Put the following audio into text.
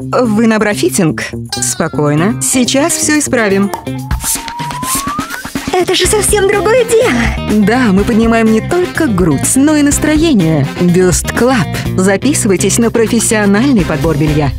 Вы на брафитинг? Спокойно. Сейчас все исправим. Это же совсем другое дело. Да, мы поднимаем не только грудь, но и настроение. Bustclub. Записывайтесь на профессиональный подбор белья.